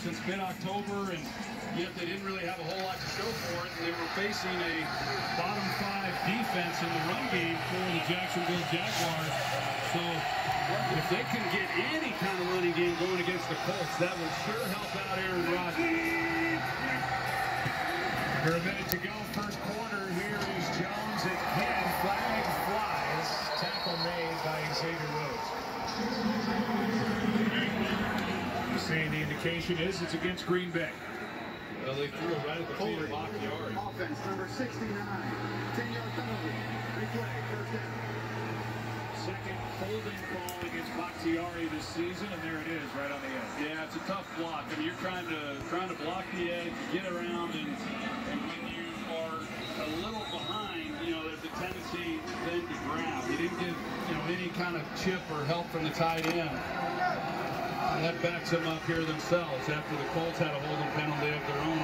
since mid-October, and yet they didn't really have a whole lot to show for it. They were facing a bottom five defense in the run game for the Jacksonville Jaguars. So if they can get any kind of running game going against the Colts, that will sure help out Aaron Rodgers. For a minute to go, first quarter. Here is Jones 10. Flag flies. Tackle made by Xavier indication is it's against Green Bay. Well, they threw it right at the feet of Bakhtiari. Offense number 69. 10-yard penalty. Replay, first down. Second holding call against Bakhtiari this season, and there it is, right on the edge. Yeah, it's a tough block. I mean, you're trying to trying to block the edge, get around, and, and when you are a little behind, you know, there's a tendency then to grab. You didn't get, you know, any kind of chip or help from the tight end setbacks them up here themselves after the Colts had a holding penalty of their own.